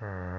Hmm.